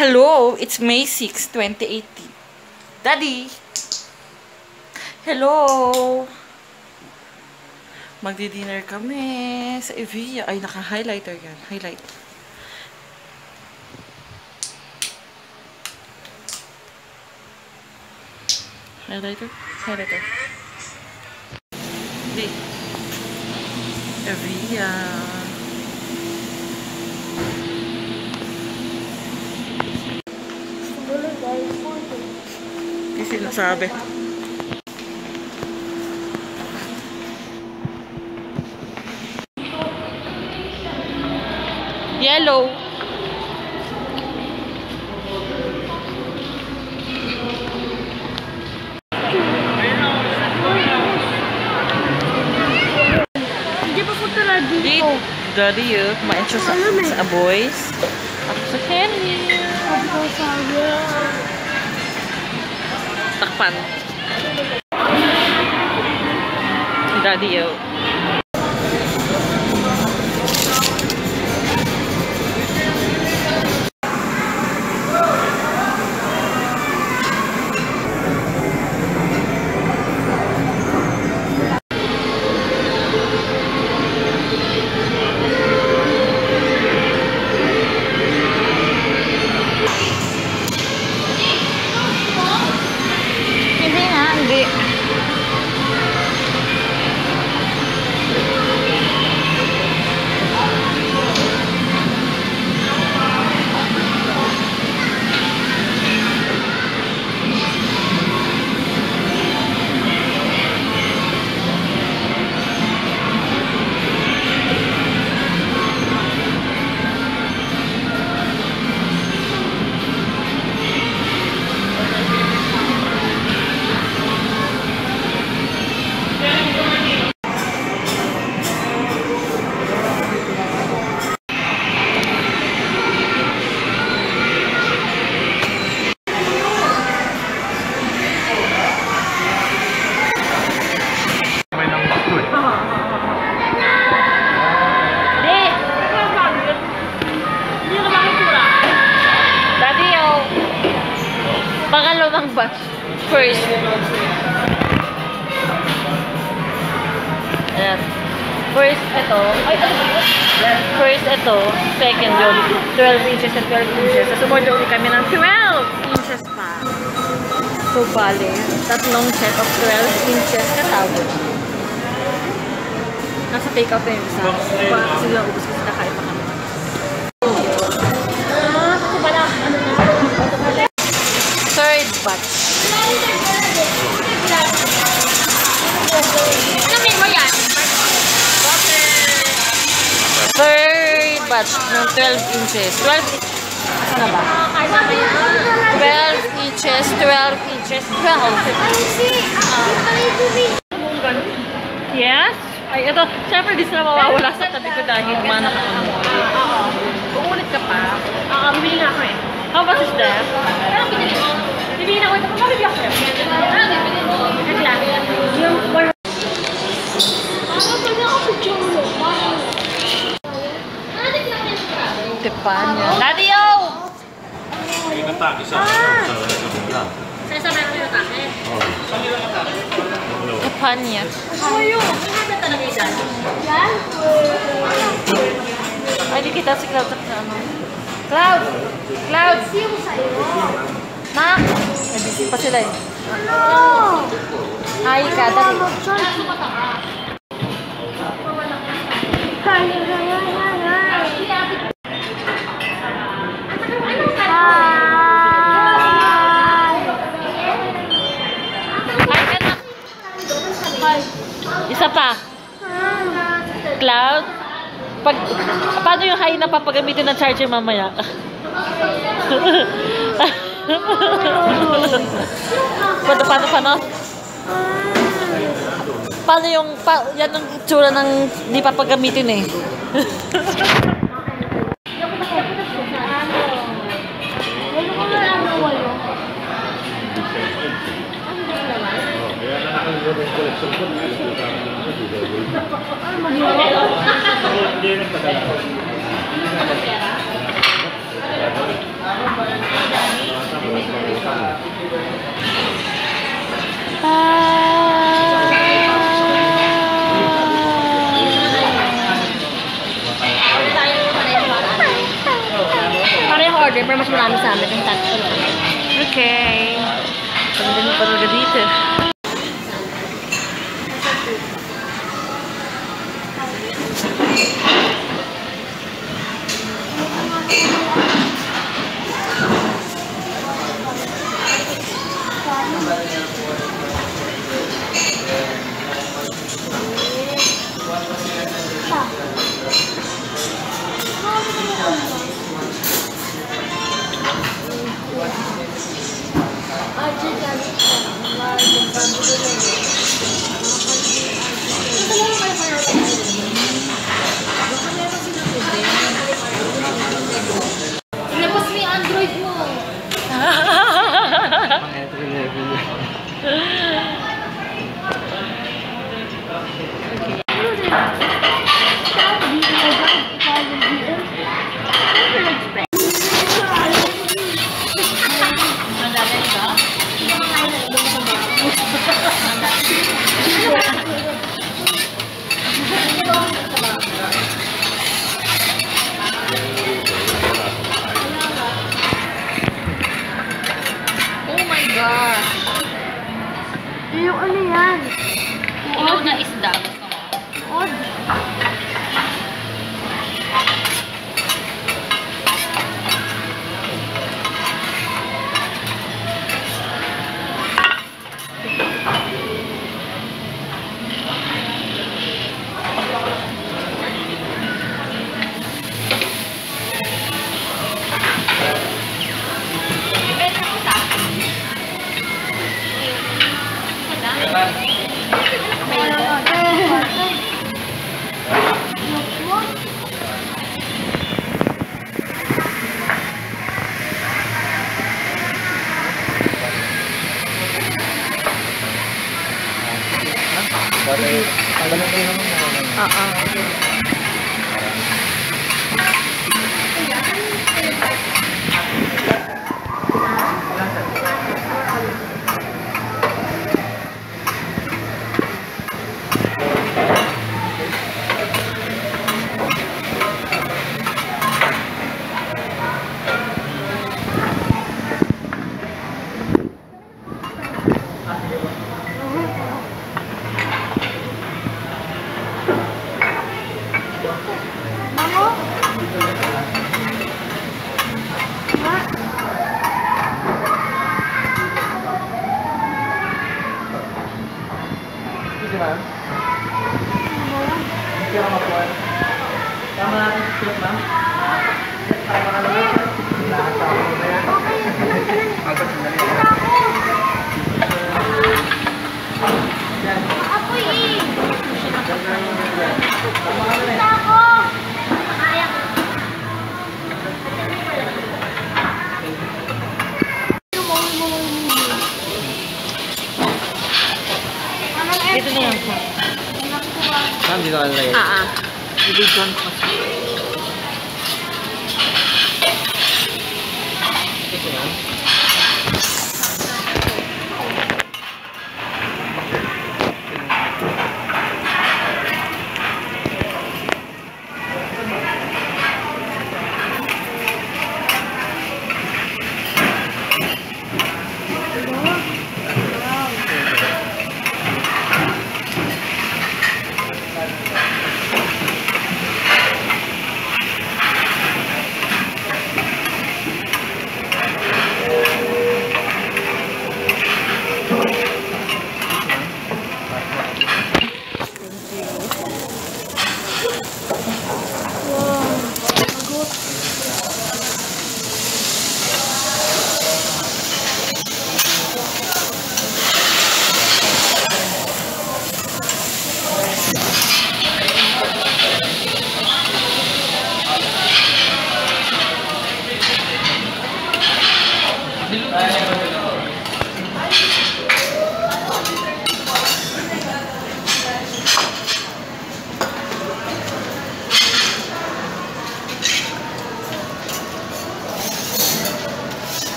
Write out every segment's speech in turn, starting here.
Hello, it's May 6, 2018. Daddy! Hello! Magdi-dinner kami sa Evia. Ay, naka-highlighter yan. Highlight. Highlighter? Highlighter. Di. Evia. Hindi sinasabi. Yellow. Hindi pa punta na Di, dito. daddy yun. Kumain siya sa, sa boys. Ako sa Kenny. Ako sabi. Takpan. Daddy yun. Pangalawang batch. First. Ayan. First, ito. Ay, ano? First, ito. Second yun. 12 inches and 12 inches. Sa sumorder ulit kami ng 12 inches pa. So, bale, tatlong set of 12 inches katawag. Nasa take out na yung isa. Sila ubus kasi nakain pa batch. Ano may mo yan? Third batch ng 12 inches. 12 inches. Asa na ba? Ay, sabi yan. 12 inches, 12 inches, 12. Yes? Ay, ito, syempre di sila mawawala sa tabi ko dahil mana ka ano. Uulit ka pa. Oo, bibili nga ako eh. How much is that? Pero bibili ko. Bibili na ako ito. Pabili ako eh. Ano, bibili mo? Kasi lang. Yung one. Ano ba na ako sa Jolo? Tepanya. Daddy, yo! May natake sa sa sa bigla. Sa isa meron yung atake. Tepanya. Ayo! Ano talaga yan? Yan? Ay, di kita si Cloud ano. Cloud! Cloud! Yung sa'yo. Ma! Ay, busy pa sila eh. Ano? Hi ka, dali. Hi, hi, hi. Isa pa. Cloud? Pag, paano yung high na papagamitin ng charger mamaya? paano, paano, paano? Paano yung, pa, yan ang itsura ng di papagamitin eh. Ano Ah, mahiwa. Hindi yun nagpadala. Pareho order, pero mas marami sa amin. Okay. Pagdating pa dito. 啊啊。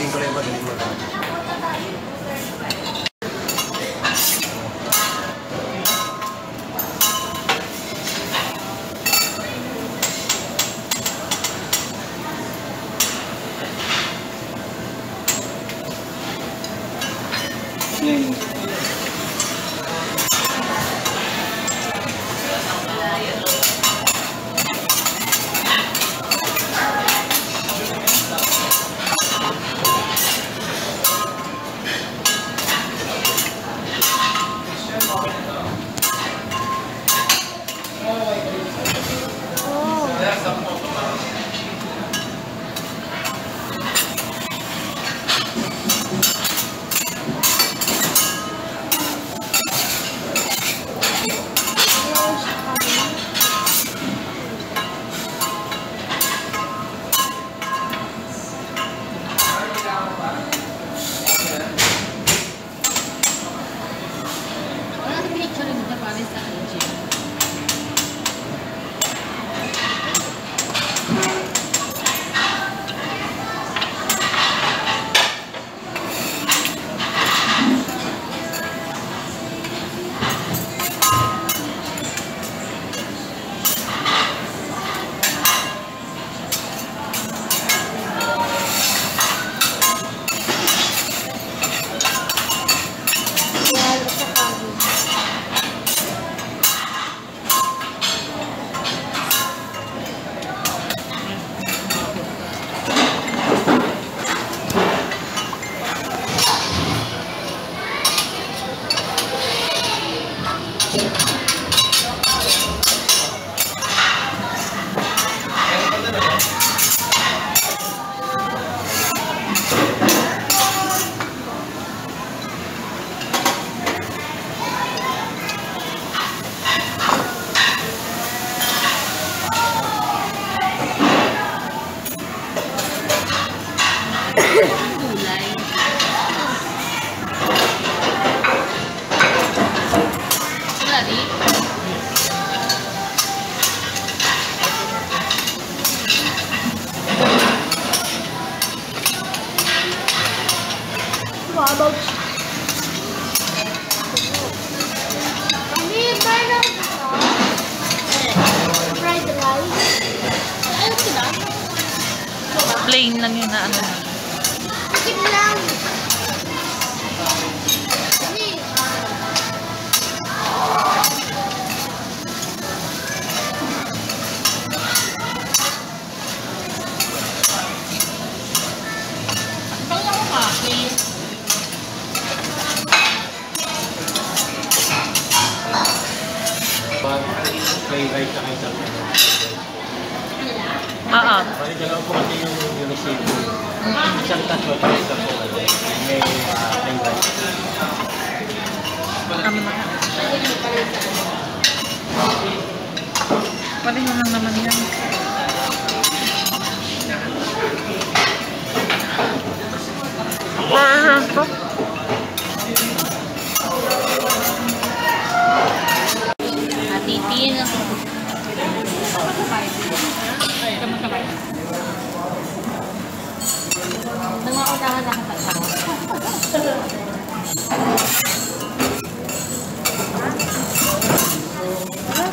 リンク連まで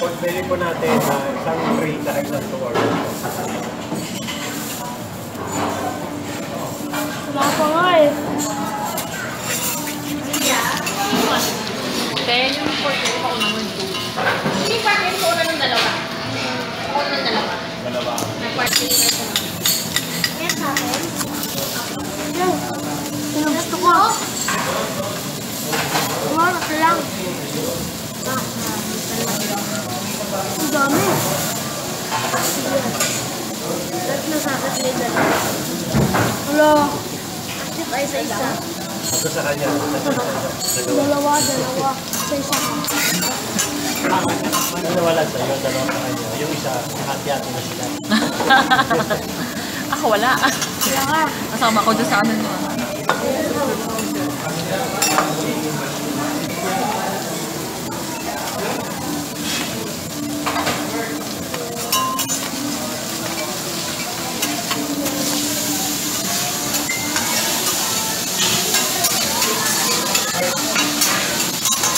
Pagpili po natin na isang free sa isang tour. wala pa nga eh. Then, yung pork, ako naman ito. Hindi partner ko na ng dalawa. Ako ng dalawa. Dalawa. May partner na ito. Yan sa akin. Yan. Yung gusto ko. Wala lang. Ah, Ang dami. Lahat na sa akin din dalawa. Wala. Asip ay sa isa. Ito sa kanya. Dalawa, dalawa. Sa isa. Ano wala sa'yo? Dalawa sa kanya. Yung isa, hati-hati na sila. Ako wala. Wala ka. Kasama ko doon sa ano nyo. Ha?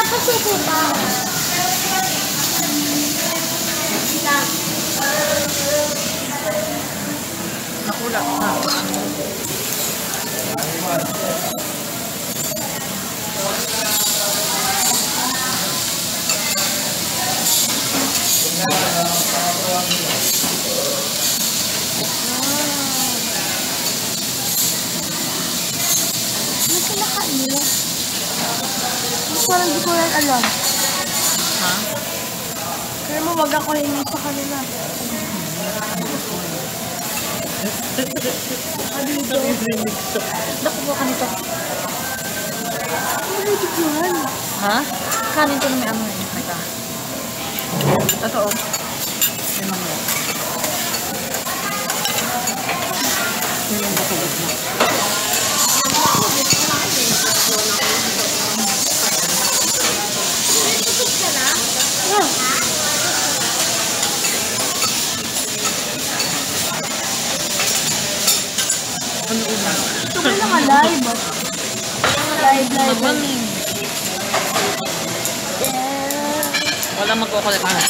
Di dapat suko pa. Parang di ko yan alam. Ha? Kaya mo wag ako hingi sa kanila. Nakuha ka nito. Ano dito yan? Ha? Kanin to na may ano eh. May ka. Totoo. Limang yan. Yun yung batubot na. Ano una? Ito ka naka live. Live, live. Naman. Yeah. Wala magkukulit na.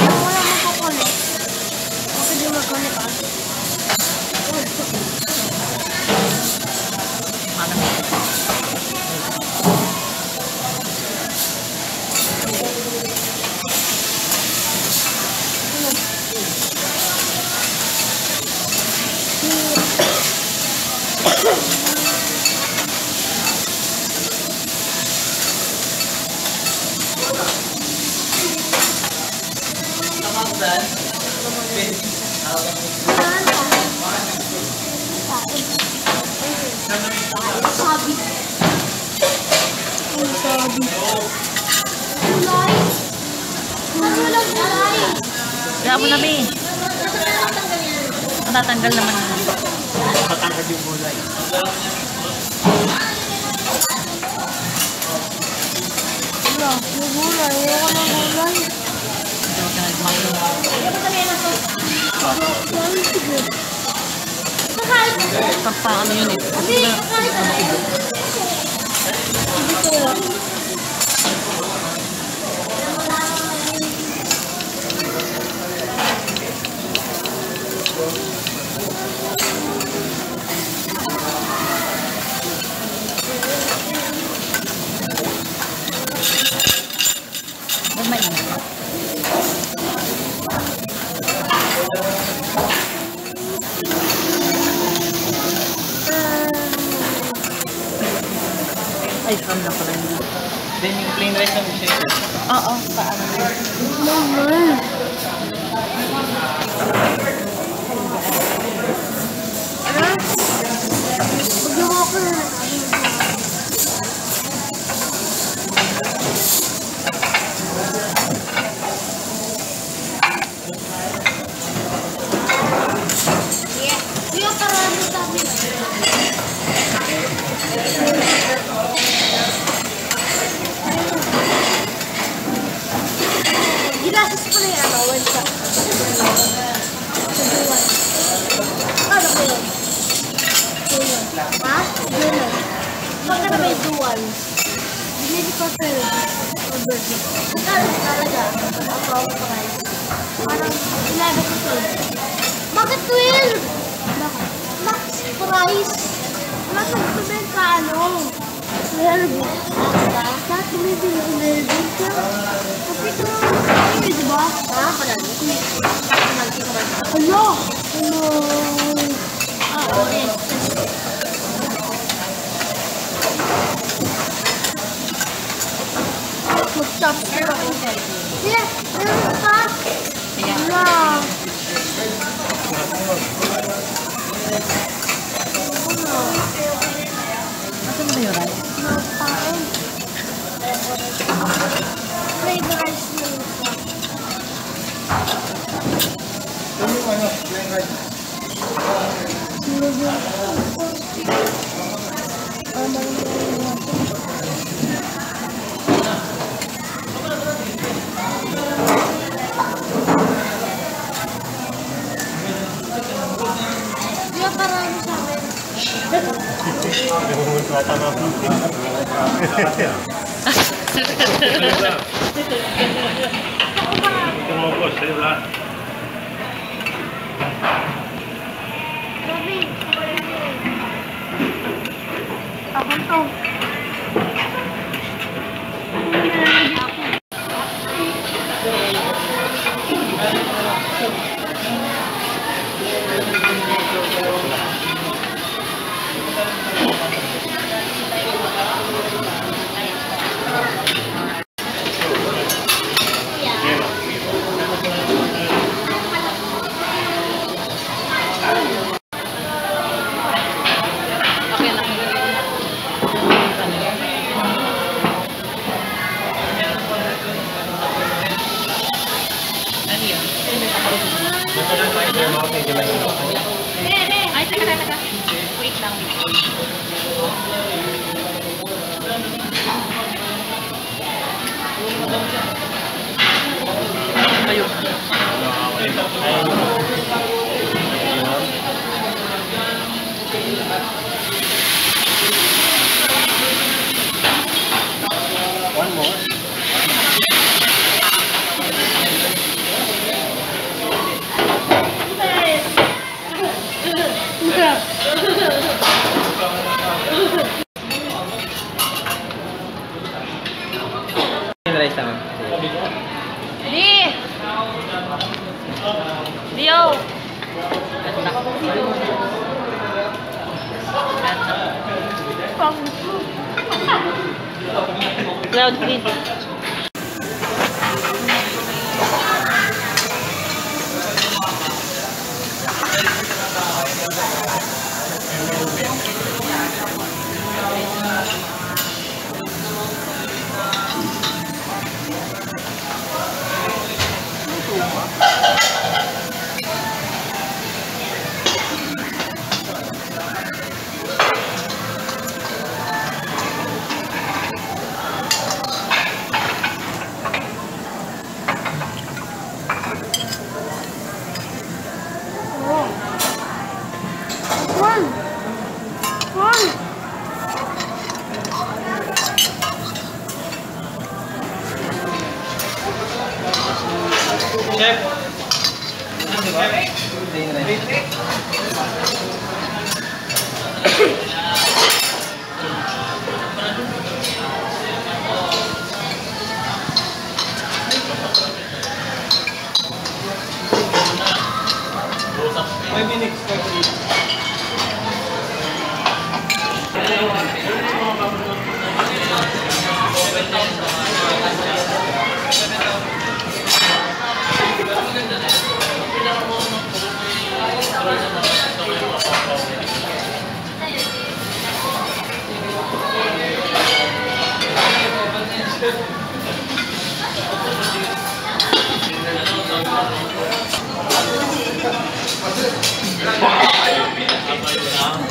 Wala magkukulit. Kasi di Kaya mo na, May. Matatanggal naman. Matangkad yung gulay. Wala, yung gulay. Ayoko ng gulay. Gulay, sige. Mahal. Pagpa ano yun eh. Hindi, kahit ano. Hindi ko Ay, kam na pala yun. Then yung plain rice ng shake. Oo, paano yun? Ano? Huwag yung ako na. Yeah. Yung karami sa amin. Ginastos ko na yung ano, one shot. Sa duwan. Ano ba yun? Duwan. Ha? Duwan. Magkano ba yung duwan? Binili ko sa or burger. Magkano talaga? Ako ako price. Parang 11 ko 12. Bakit 12? Bakit? Max Wala kang kumenta ano? 12. Lahat bumibili 11 ka. Kasi ito lang di ba? Ha? Panalo? Hello? Hello? Ah, okay. Mag-stop ka. Yeah, meron ka? Wala. Wala. Nasaan ba yun, Ray? Nakain. Fried rice Vamos lá. Ayun. Ayun. Cloud green. Five minutes, five minutes. May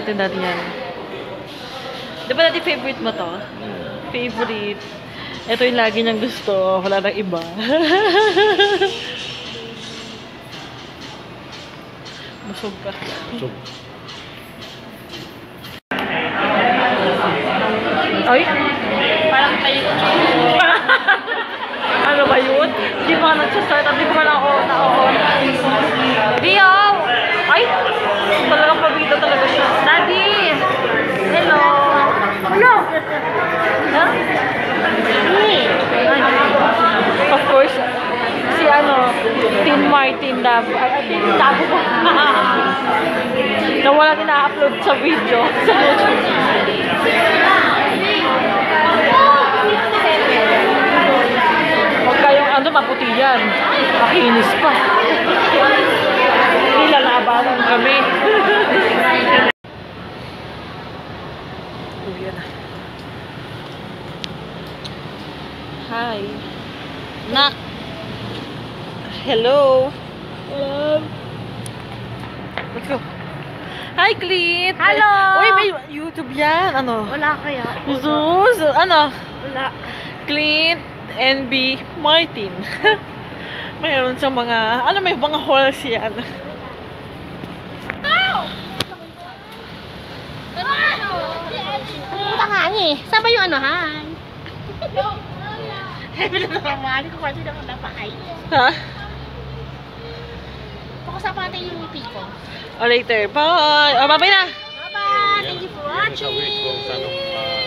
Favorite na dati yan. Di ba dati favorite mo to? Favorite. Ito yung lagi niyang gusto. Wala nang iba. Busog ka. So, Ay! Parang tayo. ano ba yun? Di ba nagsastart at di ba na ako na on? Dio! Ay! Talagang pabida talaga siya. Daddy! Hello! Hello! Huh? Ay. Of course, si ano, Tin Martin Dab. Ay, Tin Dab. na wala ina-upload sa video sa YouTube. Huwag kayong ano, maputi yan. Makinis pa. Nilalabanan kami. Uwi na. Hi. Nak. Hello. Hello. Let's go. Hi, Cleet. Hello. Uy, may YouTube yan. Ano? Wala kaya. Sus, ano? Wala. Clint NB Martin. Mayroon siyang mga, ano may mga halls yan. Puta nga eh. Saan ba yung ano, han? Pinatawari ko kasi naman napakay. Ha? Pakasama natin yung pico. O later. Bye! O, bye na! Bye-bye! Thank you for watching!